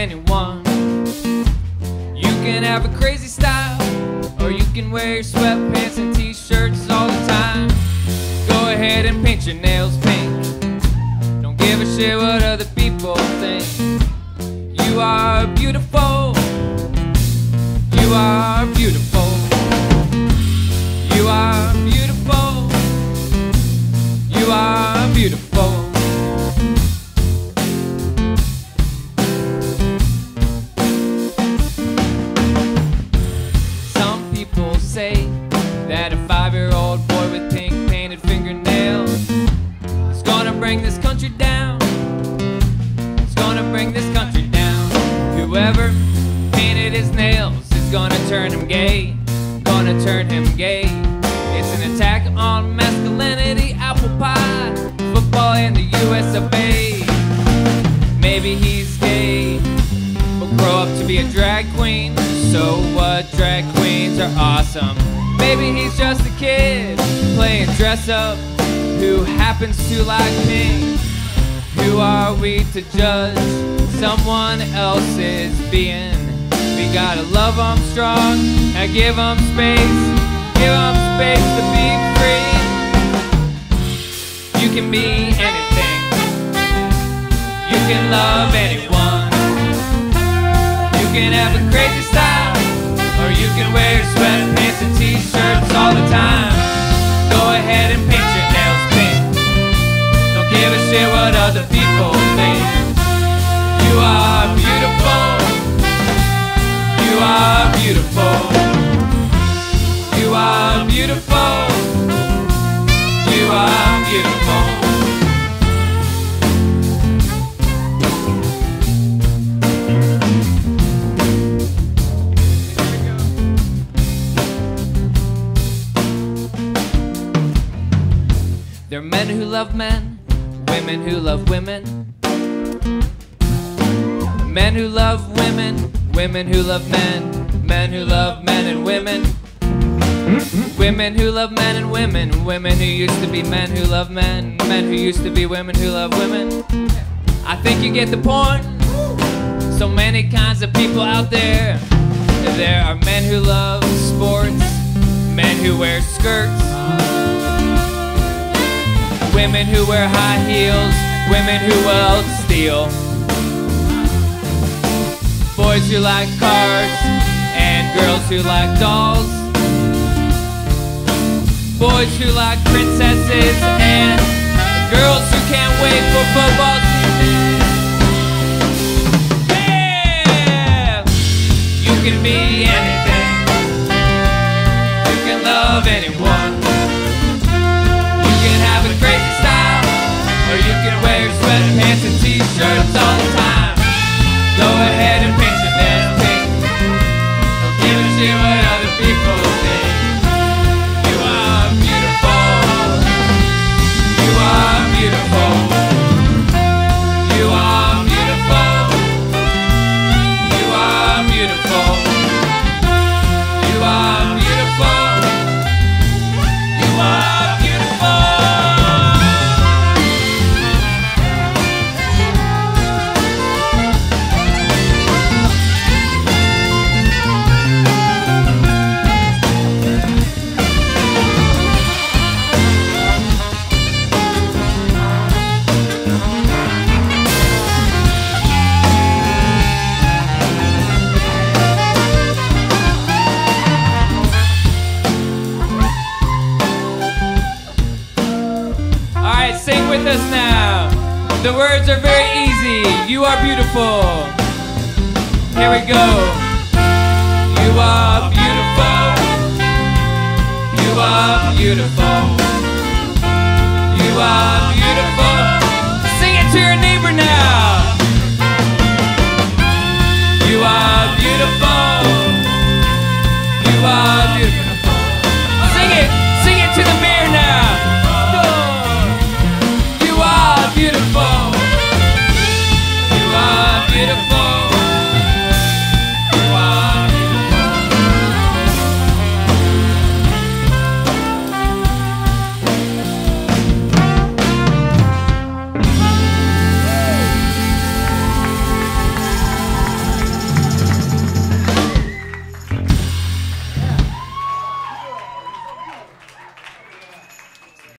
anyone. You can have a crazy style, or you can wear your sweatpants and t shirts all the time. Go ahead and paint your nails pink. Don't give a shit what other people think. You are beautiful. You are beautiful. Turn him gay. Gonna turn him gay. It's an attack on masculinity, apple pie, football, and the US of A. Maybe he's gay, but grow up to be a drag queen. So what? Drag queens are awesome. Maybe he's just a kid playing dress up who happens to like pink. Who are we to judge someone else's being? We gotta love them strong and give them space. Give them space to be free. You can be anything. You can love anyone. You can have a crazy style, or you can wear sweatpants and t-shirts all the time. Go ahead and paint your nails pink. Don't give a shit what other people think. You are beautiful. You are beautiful. You are beautiful. You are beautiful. There are men who love men, women who love women. Men who love women, women who love men, men who love men and women. Women who love men and women, women who used to be men who love men, men who used to be women who love women. I think you get the point. So many kinds of people out there. There are men who love sports, men who wear skirts, women who wear high heels, women who weld steel, who like cars, and girls who like dolls, boys who like princesses, and girls who can't wait for Other The words are very easy. You are beautiful. Here we go. You are beautiful. You are beautiful.